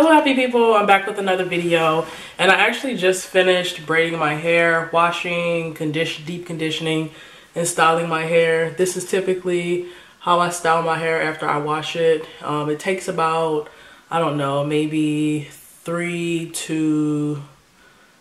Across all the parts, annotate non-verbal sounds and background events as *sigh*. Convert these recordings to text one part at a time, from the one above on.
Hello happy people, I'm back with another video and I actually just finished braiding my hair, washing, condition, deep conditioning, and styling my hair. This is typically how I style my hair after I wash it. Um, it takes about, I don't know, maybe three to,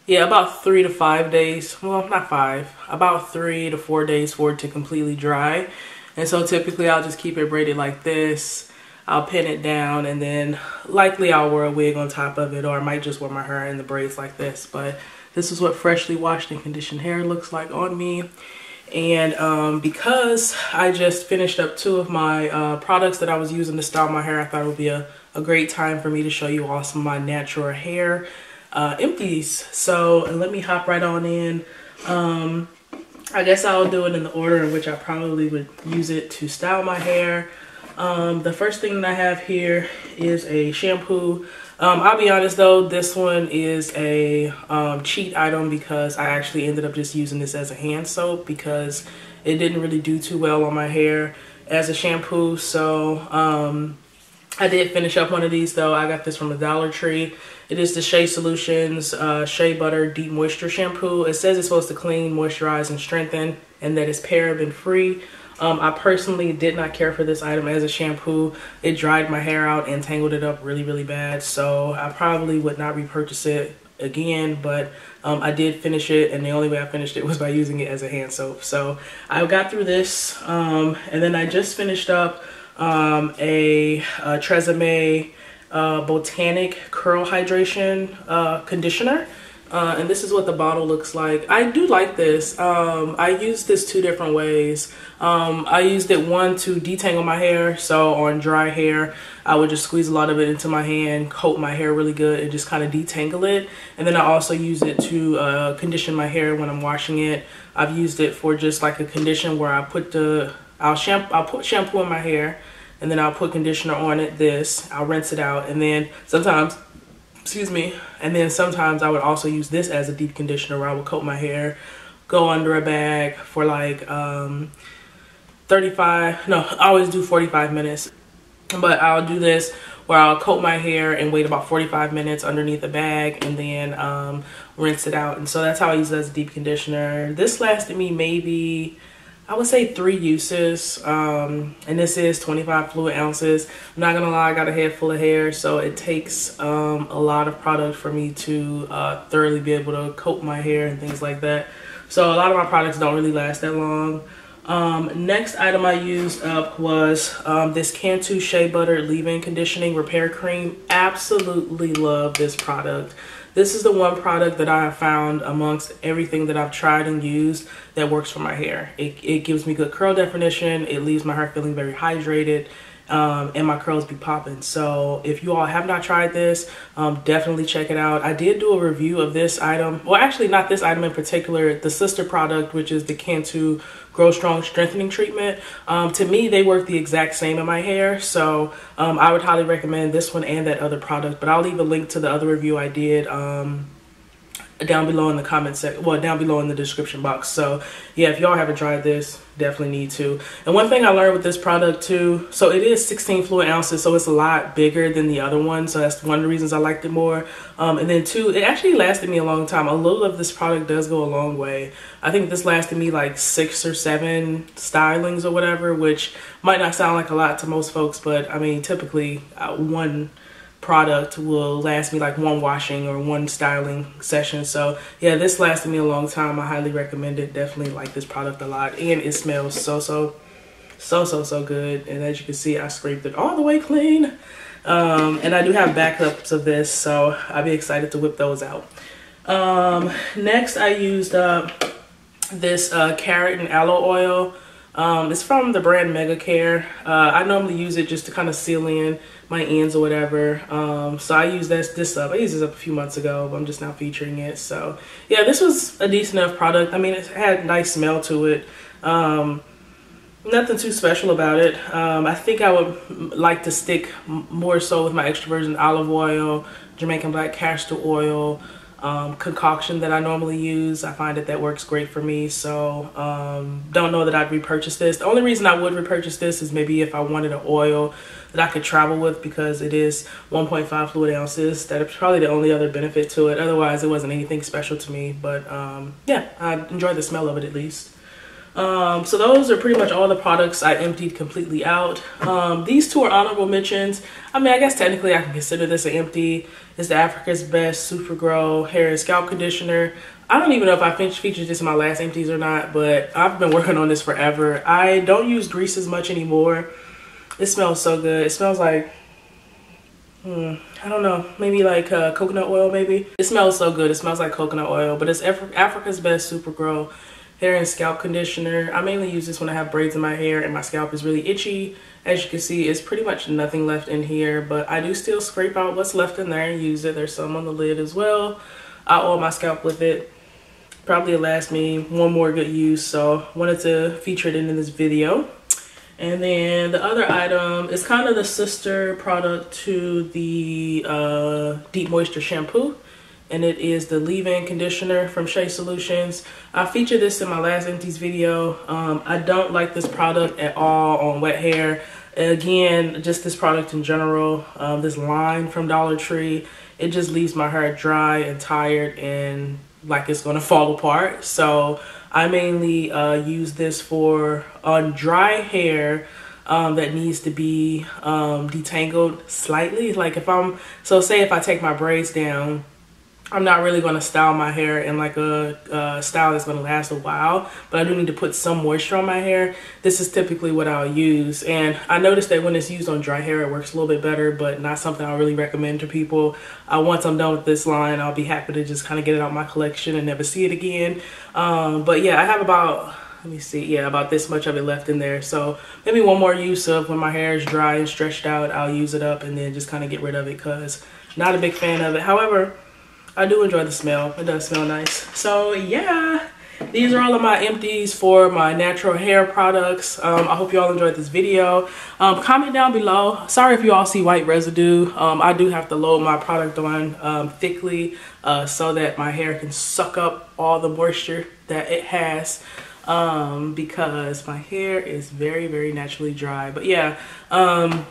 yeah, about three to five days. Well, not five, about three to four days for it to completely dry. And so typically I'll just keep it braided like this I'll pin it down and then likely I'll wear a wig on top of it or I might just wear my hair in the braids like this. But this is what freshly washed and conditioned hair looks like on me. And um, because I just finished up two of my uh, products that I was using to style my hair, I thought it would be a, a great time for me to show you all some of my natural hair uh, empties. So let me hop right on in. Um, I guess I'll do it in the order in which I probably would use it to style my hair. Um, the first thing that I have here is a shampoo. Um, I'll be honest though, this one is a um, cheat item because I actually ended up just using this as a hand soap because it didn't really do too well on my hair as a shampoo. So um, I did finish up one of these though. I got this from the Dollar Tree. It is the Shea Solutions uh, Shea Butter Deep Moisture Shampoo. It says it's supposed to clean, moisturize, and strengthen and that it's paraben free. Um, I personally did not care for this item as a shampoo. It dried my hair out and tangled it up really, really bad. So I probably would not repurchase it again, but um, I did finish it and the only way I finished it *laughs* was by using it as a hand soap. So I got through this um, and then I just finished up um, a, a Tresemme uh, Botanique Curl Hydration uh, Conditioner. Uh, and this is what the bottle looks like. I do like this. Um, I used this two different ways. Um, I used it one to detangle my hair. So on dry hair, I would just squeeze a lot of it into my hand, coat my hair really good and just kind of detangle it. And then I also use it to uh, condition my hair when I'm washing it. I've used it for just like a condition where I put the, I'll shampoo, I'll put shampoo in my hair and then I'll put conditioner on it, this, I'll rinse it out. And then sometimes excuse me. And then sometimes I would also use this as a deep conditioner where I would coat my hair, go under a bag for like um, 35, no, I always do 45 minutes. But I'll do this where I'll coat my hair and wait about 45 minutes underneath the bag and then um, rinse it out. And so that's how I use it as a deep conditioner. This lasted me maybe I would say three uses, um, and this is 25 fluid ounces. I'm not gonna lie, I got a head full of hair, so it takes um, a lot of product for me to uh, thoroughly be able to coat my hair and things like that. So a lot of my products don't really last that long. Um, next item I used up was um, this Cantu Shea Butter Leave-In Conditioning Repair Cream. Absolutely love this product. This is the one product that I have found amongst everything that I've tried and used that works for my hair. It, it gives me good curl definition. It leaves my hair feeling very hydrated. Um, and my curls be popping. So if you all have not tried this, um, definitely check it out. I did do a review of this item. Well, actually not this item in particular, the sister product, which is the Cantu Grow Strong Strengthening Treatment. Um, to me, they work the exact same in my hair. So um, I would highly recommend this one and that other product. But I'll leave a link to the other review I did um, down below in the comment section well down below in the description box. So yeah if y'all haven't tried this definitely need to. And one thing i learned with this product too so it is 16 fluid ounces so it's a lot bigger than the other one so that's one of the reasons i liked it more. Um, and then two it actually lasted me a long time. A little of this product does go a long way. I think this lasted me like six or seven stylings or whatever which might not sound like a lot to most folks but i mean typically uh, one product will last me like one washing or one styling session. So yeah, this lasted me a long time. I highly recommend it. Definitely like this product a lot. And it smells so, so, so, so, so good. And as you can see, I scraped it all the way clean. Um, and I do have backups of this, so I'll be excited to whip those out. Um, next, I used uh, this uh, carrot and aloe oil. Um, it's from the brand Mega Care. Uh, I normally use it just to kind of seal in my ends or whatever. Um, so I use this this up. I used this up a few months ago, but I'm just now featuring it. So yeah, this was a decent enough product. I mean, it had nice smell to it. Um, nothing too special about it. Um, I think I would like to stick more so with my extra virgin olive oil, Jamaican black castor oil, um, concoction that I normally use. I find that that works great for me. So um, don't know that I'd repurchase this. The only reason I would repurchase this is maybe if I wanted an oil that I could travel with because it is 1.5 fluid ounces. That's probably the only other benefit to it. Otherwise, it wasn't anything special to me. But um, yeah, I enjoy the smell of it at least. Um, so those are pretty much all the products I emptied completely out. Um, these two are honorable mentions. I mean, I guess technically I can consider this an empty. It's the Africa's Best Super Grow Hair and Scalp Conditioner. I don't even know if I featured this in my last empties or not, but I've been *laughs* working on this forever. I don't use grease as much anymore. It smells so good. It smells like, hmm, I don't know, maybe like uh, coconut oil maybe. It smells so good. It smells like coconut oil, but it's Af Africa's Best Super Grow hair and scalp conditioner. I mainly use this when I have braids in my hair and my scalp is really itchy. As you can see, it's pretty much nothing left in here, but I do still scrape out what's left in there and use it. There's some on the lid as well. I oil my scalp with it. Probably last me one more good use, so wanted to feature it in this video. And then the other item is kind of the sister product to the uh, Deep Moisture Shampoo and it is the leave-in conditioner from Shea Solutions. I featured this in my last empties video. Um, I don't like this product at all on wet hair. Again, just this product in general, um, this line from Dollar Tree, it just leaves my hair dry and tired and like it's gonna *laughs* fall apart. So I mainly uh, use this for on dry hair um, that needs to be um, detangled slightly. Like if I'm, so say if I take my braids down I'm not really going to style my hair in like a, style that's going to last a while, but I do need to put some moisture on my hair. This is typically what I'll use. And I noticed that when it's used on dry hair, it works a little bit better, but not something I really recommend to people. Uh, once I'm done with this line, I'll be happy to just kind of get it out of my collection and never see it again. Um, but yeah, I have about let me see yeah about this much of it left in there so maybe one more use of when my hair is dry and stretched out i'll use it up and then just kind of get rid of it because not a big fan of it however I do enjoy the smell. It does smell nice. So yeah, these are all of my empties for my natural hair products. Um, I hope you all enjoyed this video. Um, comment down below. Sorry if you all see white residue. Um, I do have to load my product on um, thickly uh, so that my hair can suck up all the moisture that it has um, because my hair is very, very naturally dry. But yeah, um,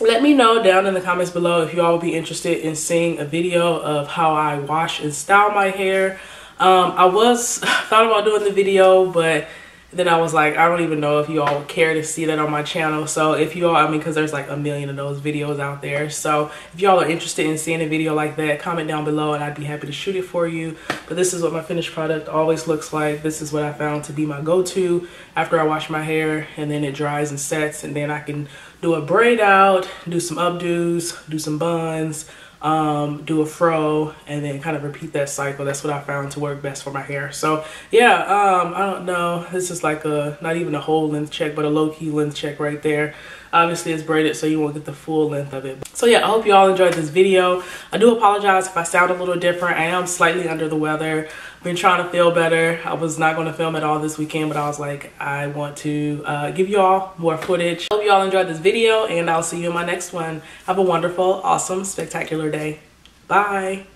let me know down in the comments below if you all would be interested in seeing a video of how I wash and style my hair. Um, I was *laughs* thought about doing the video, but then I was like, I don't even know if you all care to see that on my channel. So if you all, I mean, because there's like a million of those videos out there. So if y'all are interested in seeing a video like that, comment down below and I'd be happy to shoot it for you. But this is what my finished product always looks like. This is what I found to be my go-to after I wash my hair and then it dries and sets and then I can do a braid out, do some updos, do some buns, um, do a fro, and then kind of repeat that cycle. That's what I found to work best for my hair. So yeah, um, I don't know. This is like a, not even a whole length check, but a low key length check right there. Obviously it's braided so you won't get the full length of it. So yeah, I hope you all enjoyed this video. I do apologize if I sound a little different. I am slightly under the weather. Been trying to feel better. I was not going to film at all this weekend, but I was like, I want to uh, give you all more footage. Hope you all enjoyed this video and I'll see you in my next one. Have a wonderful, awesome, spectacular day. Bye.